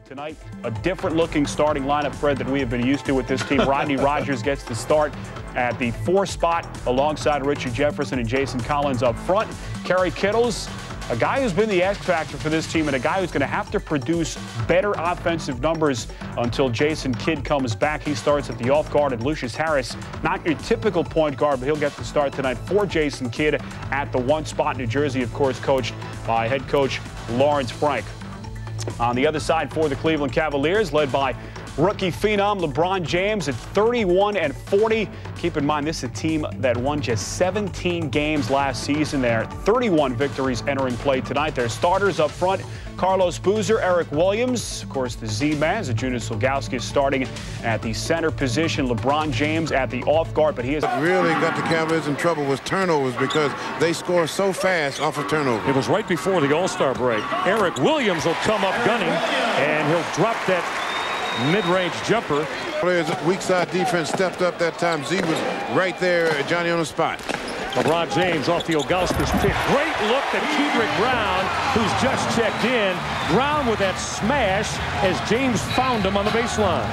Tonight, a different looking starting lineup, Fred, that we have been used to with this team. Rodney Rogers gets the start at the four spot alongside Richard Jefferson and Jason Collins up front. Kerry Kittles, a guy who's been the X factor for this team and a guy who's going to have to produce better offensive numbers until Jason Kidd comes back. He starts at the off guard, and Lucious Harris, not your typical point guard, but he'll get the start tonight for Jason Kidd at the one spot. New Jersey, of course, coached by head coach Lawrence Frank. On the other side for the Cleveland Cavaliers, led by rookie phenom LeBron James at 31 and 40. Keep in mind, this is a team that won just 17 games last season. There 31 victories entering play tonight. Their starters up front, Carlos Boozer, Eric Williams, of course, the Z-Man, Zydrunas Ilgauskas starting at the center position. LeBron James at the off guard, but he has really got the Cavaliers in trouble with turnovers because they score so fast off of turnover. It was right before the All-Star break. Eric Williams will come up gunning, and he'll drop that mid-range jumper. Players weak side defense stepped up that time. Z was right there, Johnny on the spot. LeBron James off the Ilgauskas pick. Great look at Kedrick Brown, who's just checked in. Brown with that smash as James found him on the baseline.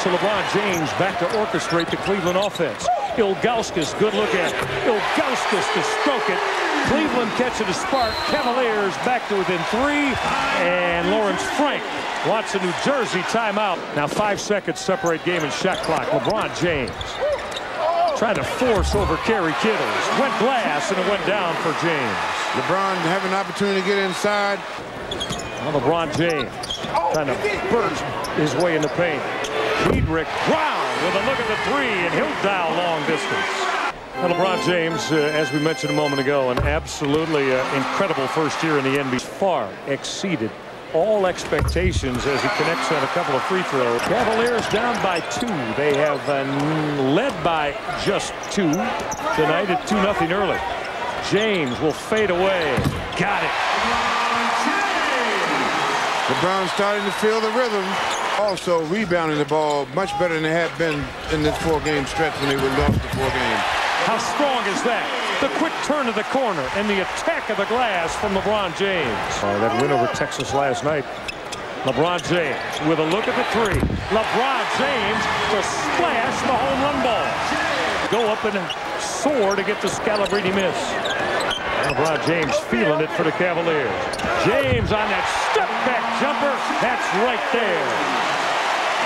So LeBron James back to orchestrate the Cleveland offense. Ilgauskas, good look at it. Ilgauskas to stroke it. Cleveland catching a spark. Cavaliers back to within three. And Lawrence Frank wants a New Jersey timeout. Now five seconds separate game and shot clock. LeBron James trying to force over Kerry Kittles. Went glass and it went down for James. LeBron having an opportunity to get inside. Now LeBron James trying to burst his way in the paint. Kedrick Brown with a look at the three, and he'll dial long distance. LeBron James, uh, as we mentioned a moment ago, an absolutely uh, incredible first year in the NBA. Far exceeded all expectations as he connects on a couple of free throws. Cavaliers down by two. They have uh, led by just two tonight at 2-0 early. James will fade away. Got it. LeBron starting to feel the rhythm. Also rebounding the ball much better than they had been in this four-game stretch when they were lost the four games. How strong is that? The quick turn to the corner and the attack of the glass from LeBron James. Uh, that win over Texas last night. LeBron James with a look at the three. LeBron James to splash the home run ball. Go up and soar to get the Scalabrine miss. LeBron James feeling it for the Cavaliers. James on that step back jumper. That's right there.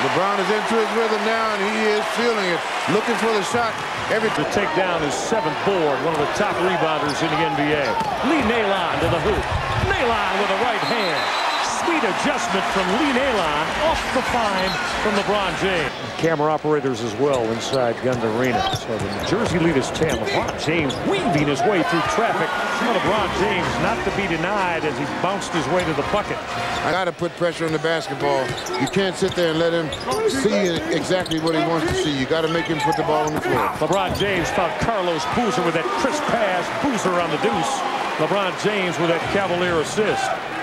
LeBron is into his rhythm now, and he is feeling it. Looking for the shot. Every to take down his seventh board, one of the top rebounders in the NBA. Lee Nailon to the hoop. Nailon with a right hand. Sweet adjustment from Lee Nailon off the fine from LeBron James. Camera operators as well inside Gund Arena. So the New Jersey lead is 10. LeBron James weaving his way through traffic. LeBron James not to be denied as he bounced his way to the bucket. I got to put pressure on the basketball. You can't sit there and let him see exactly what he wants to see. You got to make him put the ball on the floor. LeBron James found Carlos Boozer with that crisp pass. Boozer on the deuce. LeBron James with that Cavalier assist.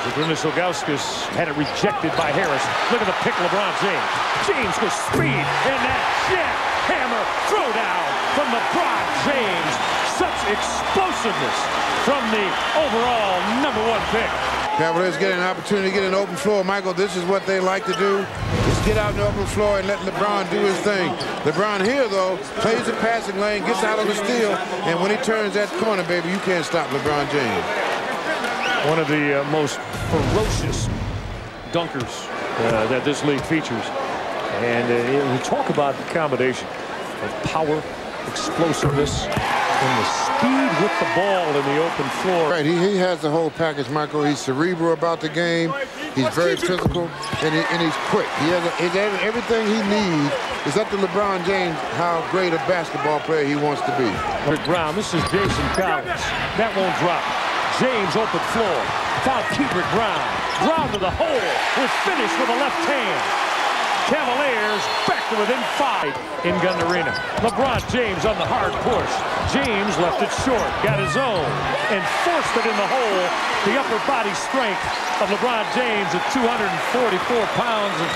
Zydrunas Ilgauskas had it rejected by Harris. Look at the pick, LeBron James. James with speed, and that jet hammer throwdown from LeBron James. Such explosiveness from the overall number one pick. Cavaliers get an opportunity to get an open floor. Michael, this is what they like to do, is get out in the open floor and let LeBron do his thing. LeBron here, though, plays the passing lane, gets out on the steal, and when he turns that corner, baby, you can't stop LeBron James one of the uh, most ferocious dunkers uh, that this league features. And uh, we talk about the combination of power, explosiveness, and the speed with the ball in the open floor. Right, he, he has the whole package, Michael. He's cerebral about the game. He's very physical, and, he, and he's quick. He has, a, he has everything he needs. It's up to LeBron James how great a basketball player he wants to be. Brown, this is Jason Collins. That won't drop. James open floor. Found Kedrick Brown. Brown to the hole. With finish with a left hand. Cavaliers back to within five in Gund Arena. LeBron James on the hard push. James left it short, got his own, and forced it in the hole. The upper body strength of LeBron James at 244 pounds of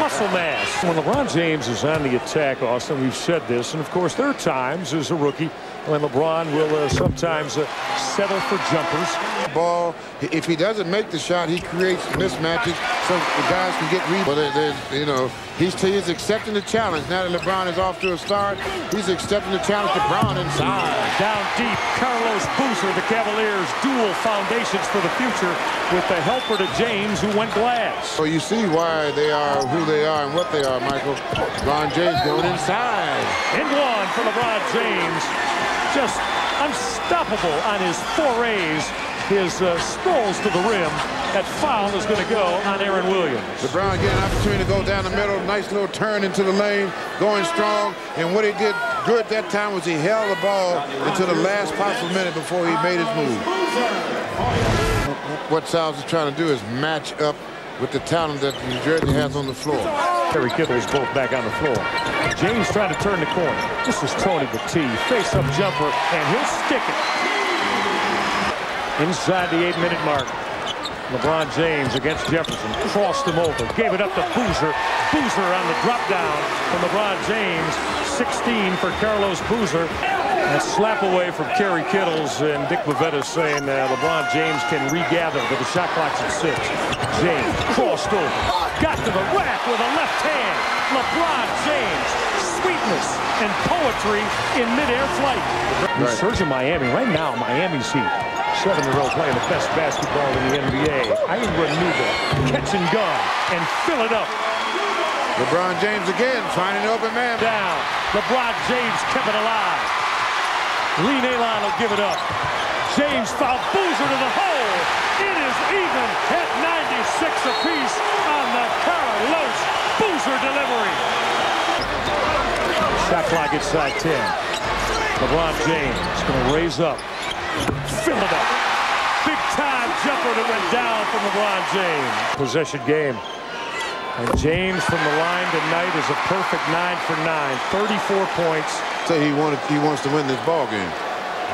muscle mass. When LeBron James is on the attack, Austin, we've said this, and of course there are times as a rookie when LeBron will uh, sometimes uh, settle for jumpers. Ball, if he doesn't make the shot, he creates mismatches so the guys can get rebounds. But there's, you know, he's, he's accepting the challenge. Now that LeBron is off to a start, he's accepting the challenge to Brown inside. Down deep, Carlos Boozer, the Cavaliers, dual foundations for the future with the helper to James who went glass. So you see why they are who they are and what they are, Michael. LeBron James going inside. In one for LeBron James just unstoppable on his forays, his uh, strolls to the rim. That foul is going to go on Aaron Williams. LeBron getting an opportunity to go down the middle. Nice little turn into the lane, going strong. And what he did good that time was he held the ball until the last possible minute before he made his move. What Silas is trying to do is match up with the talent that New Jersey has on the floor. Kerry Kittles both back on the floor. James trying to turn the corner. This is Tony the Face-up jumper, and he'll stick it. Inside the eight-minute mark. LeBron James against Jefferson. Crossed him over. Gave it up to Boozer. Boozer on the drop down from LeBron James. 16 for Carlos Boozer. A slap away from Kerry Kittles and Dick Bavetta saying uh, LeBron James can regather, but the shot clock's at six. James crossed over, got to the rack with a left hand. LeBron James, sweetness and poetry in midair flight. Right. Surge in Miami right now. Miami's heat. Seven-year-old playing the best basketball in the NBA. I Ira Newble, catch and gun, and fill it up. LeBron James again, finding open man. Down. LeBron James kept it alive. Lee Nailon will give it up. James foul Boozer to the hole. It is even at 96 apiece on the Carlos Boozer delivery. Shot clock inside 10. LeBron James going to raise up. Fill up. Big time jumper that went down from LeBron James. Possession game. And James from the line tonight is a perfect 9 for 9. 34 points. Say he wanted he wants to win this ball game.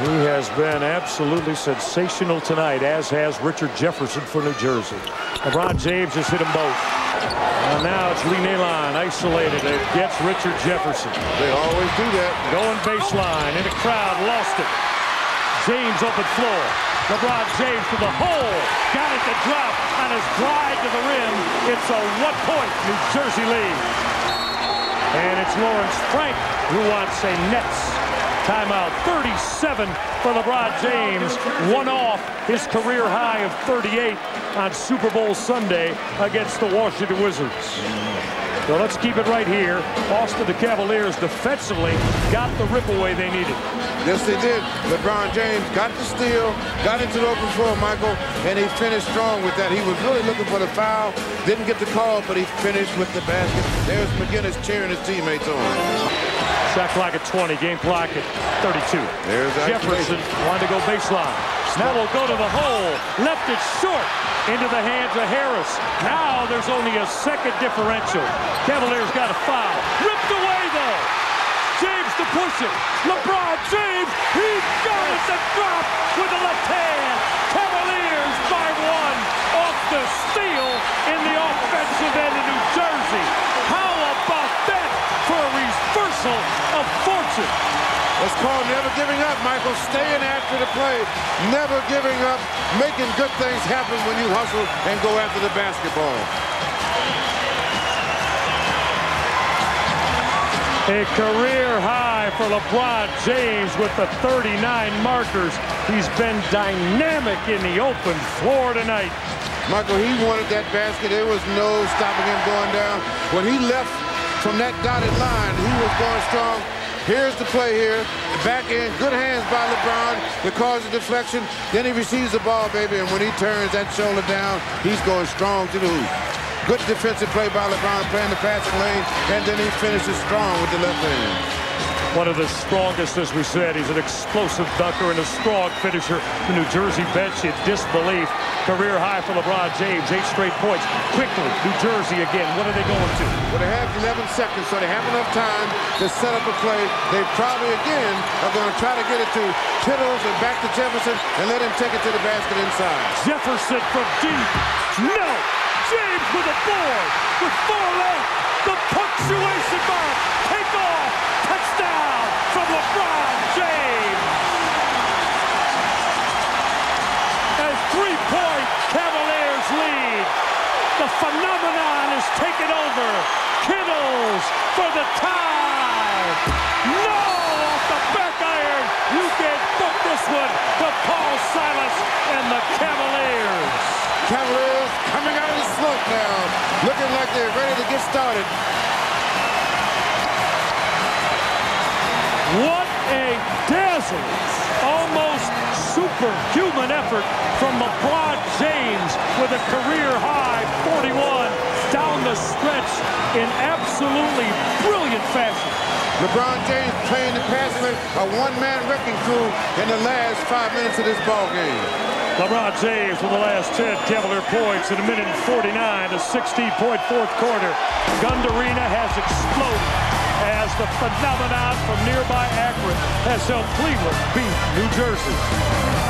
He has been absolutely sensational tonight, as has Richard Jefferson for New Jersey. LeBron James has hit them both. And now it's Lee Nailon isolated. It gets Richard Jefferson. They always do that. Going baseline, and the crowd lost it. James open floor. LeBron James to the hole. Got it to drop on his drive to the rim. It's a one-point New Jersey lead. And it's Lawrence Frank who wants a Nets timeout. 37 for LeBron James. One off his career high of 38 on Super Bowl Sunday against the Washington Wizards. So let's keep it right here. Austin, the Cavaliers defensively got the rip away they needed. Yes, they did. LeBron James got the steal, got into the open floor, Michael, and he finished strong with that. He was really looking for the foul, didn't get the call, but he finished with the basket. There's McInnis cheering his teammates on. Shot clock at 20, game clock at 32. There's Jefferson wanted to go baseline. Now will go to the hole. Left it short into the hands of Harris. Now there's only a second differential. Cavaliers got a foul. Ripped away, though. James to push it. LeBron James, he got it to drop with the left hand. Cavaliers by one off the steal in the offensive end of New Jersey. How about that for a reversal of fortune? It's called never giving up, Michael. Staying after the play, never giving up, making good things happen when you hustle and go after the basketball. A career high for LeBron James with the 39 markers. He's been dynamic in the open floor tonight. Michael, he wanted that basket. There was no stopping him going down. When he left from that dotted line, he was going strong. Here's the play here. Back in. Good hands by LeBron to cause a deflection. Then he receives the ball, baby, and when he turns that shoulder down, he's going strong to the hoop. Good defensive play by LeBron playing the passing lane, and then he finishes strong with the left hand. One of the strongest, as we said. He's an explosive dunker and a strong finisher. The New Jersey bench in disbelief. Career high for LeBron James. Eight straight points. Quickly, New Jersey again. What are they going to? Well, they have 11 seconds, so they have enough time to set up a play. They probably, again, are going to try to get it to Kittles and back to Jefferson and let him take it to the basket inside. Jefferson from deep. No! James with a board with four left. The punctuation mark. Touchdown from LeBron James. A three-point Cavaliers lead. The phenomenon is taken over. Kittles for the tie. No! Off the back iron. You can book this one to Paul Silas and the Cavaliers. Cavaliers coming out of the slump now, looking like they're ready to get started. What a dazzling, almost superhuman effort from LeBron James with a career-high 41 down the stretch in absolutely brilliant fashion. LeBron James playing the passing a one-man wrecking crew in the last five minutes of this ball game. LeBron James with the last 10 Cavalier points in a minute and 49, a 60-point fourth quarter. Gund Arena has exploded as the phenomenon from nearby Akron has helped Cleveland beat New Jersey.